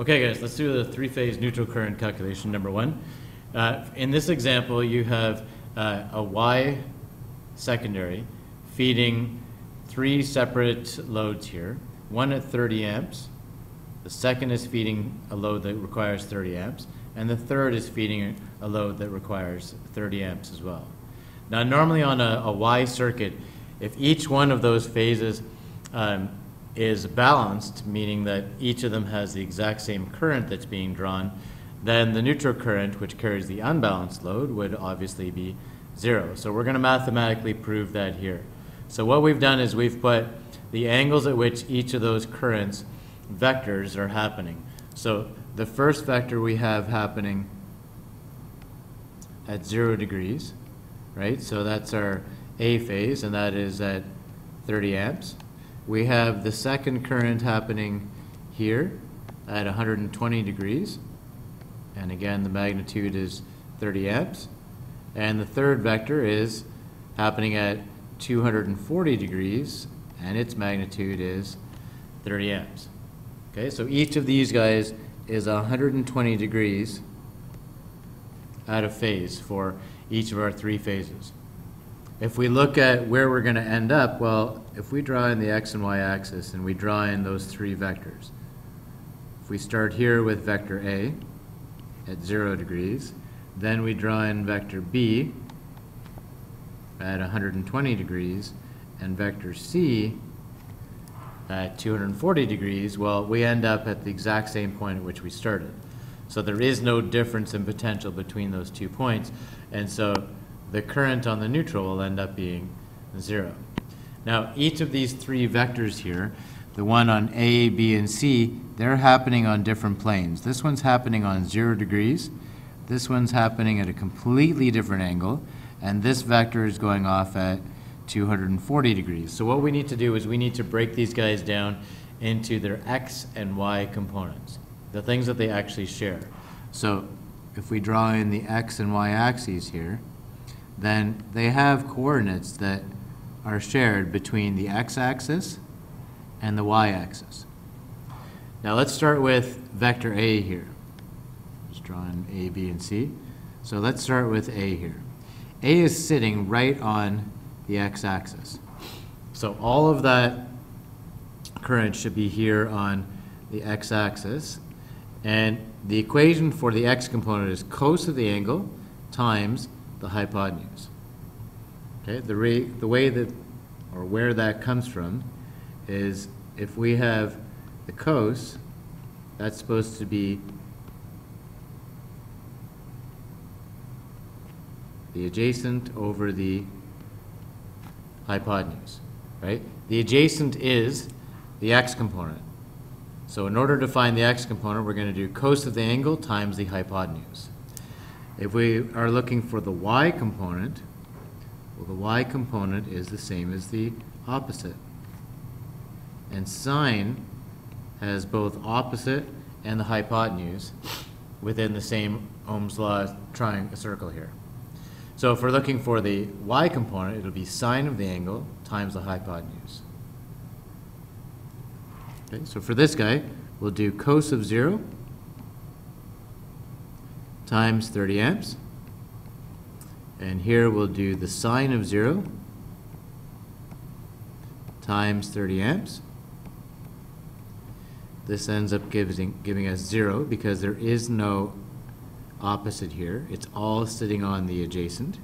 Okay, guys, let's do the three-phase neutral current calculation, number one. Uh, In this example, you have uh, a Y secondary feeding three separate loads here, one at 30 amps, the second is feeding a load that requires 30 amps, and the third is feeding a load that requires 30 amps as well. Now, normally on a, a Y circuit, if each one of those phases um, is balanced, meaning that each of them has the exact same current that's being drawn, then the neutral current, which carries the unbalanced load, would obviously be zero. So we're going to mathematically prove that here. So what we've done is we've put the angles at which each of those currents vectors are happening. So the first vector we have happening at zero degrees, right? So that's our A phase, and that is at 30 amps. We have the second current happening here at 120 degrees. And again, the magnitude is 30 amps. And the third vector is happening at 240 degrees, and its magnitude is 30 amps. Okay, so each of these guys is 120 degrees out of phase for each of our three phases. If we look at where we're going to end up, well, if we draw in the x and y axis and we draw in those three vectors, if we start here with vector A at 0 degrees, then we draw in vector B at 120 degrees, and vector C at 240 degrees, well, we end up at the exact same point at which we started. So there is no difference in potential between those two points, and so the current on the neutral will end up being zero. Now, each of these three vectors here, the one on A, B, and C, they're happening on different planes. This one's happening on zero degrees, this one's happening at a completely different angle, and this vector is going off at 240 degrees. So what we need to do is we need to break these guys down into their x and y components, the things that they actually share. So if we draw in the x and y axes here, then they have coordinates that are shared between the x-axis and the y-axis. Now let's start with vector A here. Just drawing A, B, and C. So let's start with A here. A is sitting right on the x-axis. So all of that current should be here on the x-axis. And the equation for the x component is cos of the angle times the hypotenuse. Okay, the, the way that, or where that comes from, is if we have the cos, that's supposed to be the adjacent over the hypotenuse, right? The adjacent is the x component. So in order to find the x component, we're going to do cos of the angle times the hypotenuse. If we are looking for the y component, well, the y component is the same as the opposite. And sine has both opposite and the hypotenuse within the same Ohm's law triangle circle here. So if we're looking for the y component, it'll be sine of the angle times the hypotenuse. Okay, so for this guy, we'll do cos of 0 times 30 amps. And here we'll do the sine of 0 times 30 amps. This ends up giving, giving us 0 because there is no opposite here. It's all sitting on the adjacent.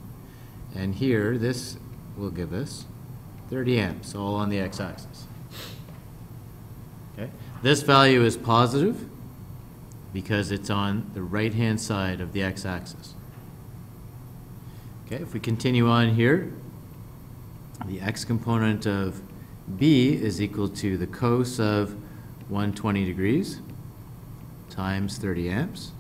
And here, this will give us 30 amps, all on the x-axis. Okay. This value is positive because it's on the right-hand side of the x-axis. Okay, if we continue on here, the x component of b is equal to the cos of 120 degrees times 30 amps.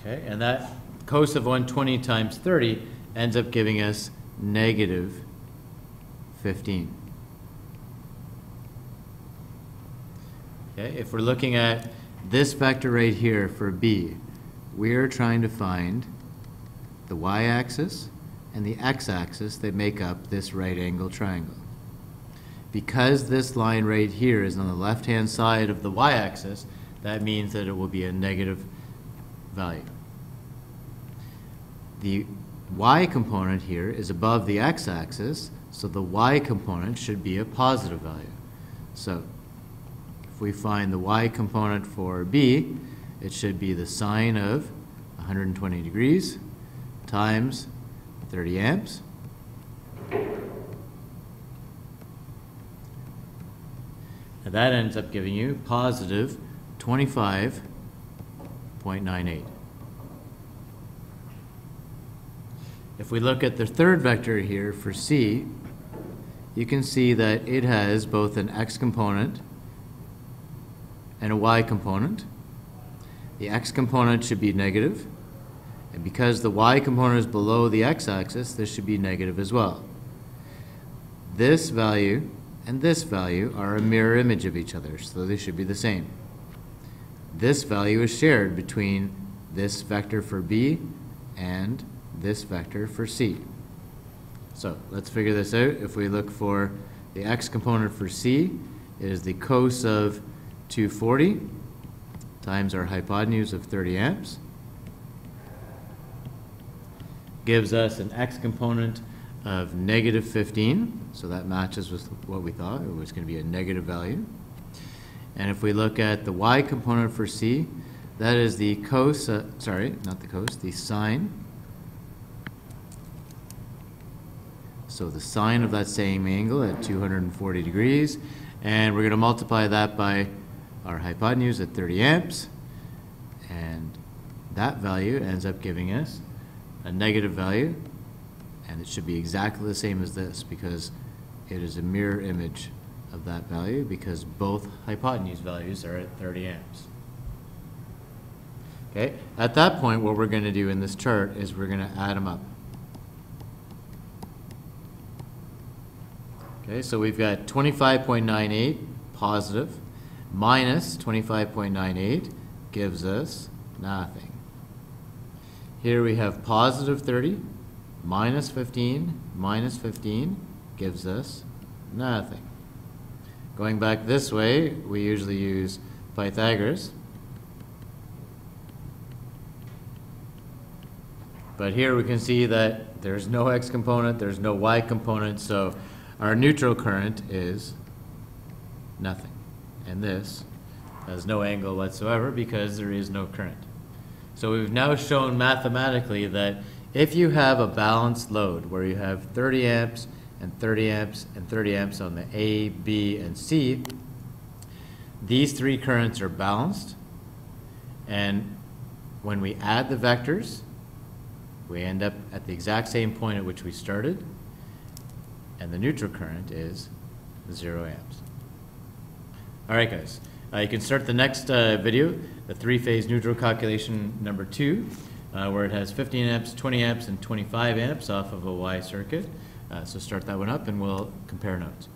Okay, and that cos of 120 times 30 ends up giving us negative 15. Okay, if we're looking at this vector right here for b, we're trying to find the y-axis and the x-axis that make up this right angle triangle. because this line right here is on the left-hand side of the y-axis, that means that it will be a negative value. The y component here is above the x-axis, so the y component should be a positive value. So we find the y component for b, it should be the sine of 120 degrees times 30 amps. And that ends up giving you positive 25.98. If we look at the third vector here for C, you can see that it has both an x component and a y component. The x component should be negative, and because the y component is below the x-axis, this should be negative as well. This value and this value are a mirror image of each other, so they should be the same. This value is shared between this vector for b and this vector for c. So let's figure this out. If we look for the x component for c, it is the cos of 240 times our hypotenuse of 30 amps. Gives us an x component of negative 15, so that matches with what we thought. It was going to be a negative value. And if we look at the y component for c, that is the cos, uh, sorry, not the cos, the sine. So the sine of that same angle at 240 degrees, and we're going to multiply that by our hypotenuse at 30 amps, and that value ends up giving us a negative value, and it should be exactly the same as this because it is a mirror image of that value because both hypotenuse values are at 30 amps. Okay, at that point, what we're going to do in this chart is we're going to add them up. Okay, so we've got 25.98 positive minus 25.98 gives us nothing. Here we have positive 30 minus 15 minus 15 gives us nothing. Going back this way, we usually use Pythagoras. But here we can see that there's no x component, there's no y component, so our neutral current is nothing. And this has no angle whatsoever because there is no current. So we've now shown mathematically that if you have a balanced load where you have 30 amps and 30 amps and 30 amps on the A, B, and C, these three currents are balanced. And when we add the vectors, we end up at the exact same point at which we started. And the neutral current is zero amps. All right, guys. Uh, you can start the next uh, video, the three-phase neutral calculation number two, uh, where it has 15 amps, 20 amps, and 25 amps off of a Y circuit. Uh, so start that one up and we'll compare notes.